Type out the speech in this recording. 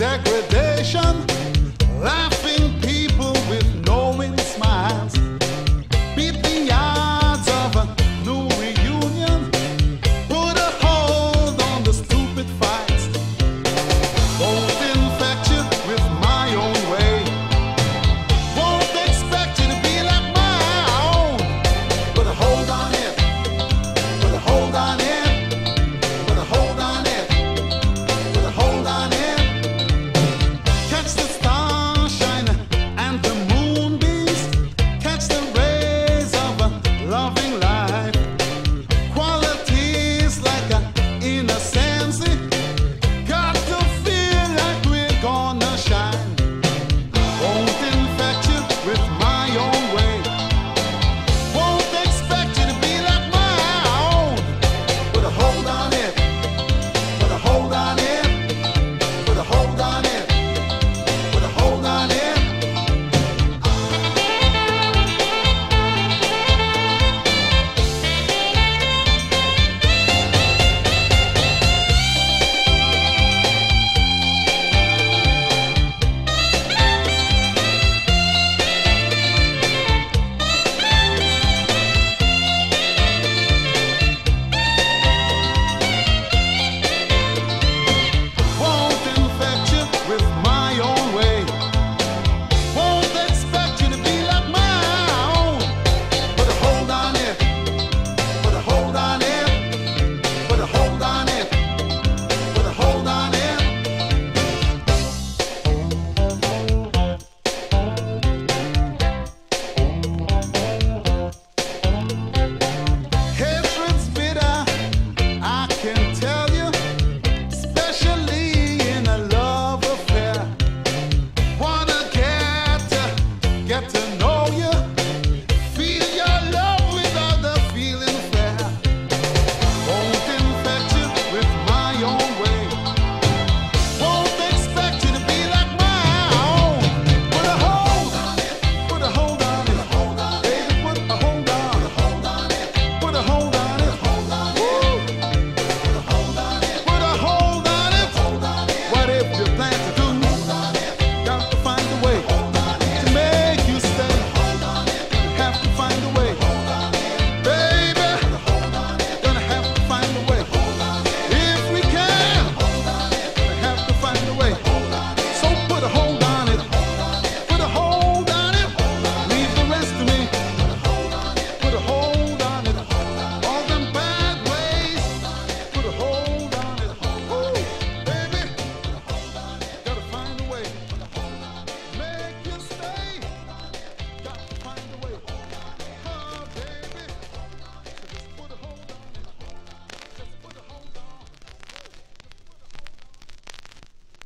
degradation, laughing people with knowing smiles. Beat the odds of a new reunion, put a hold on the stupid fights. Both in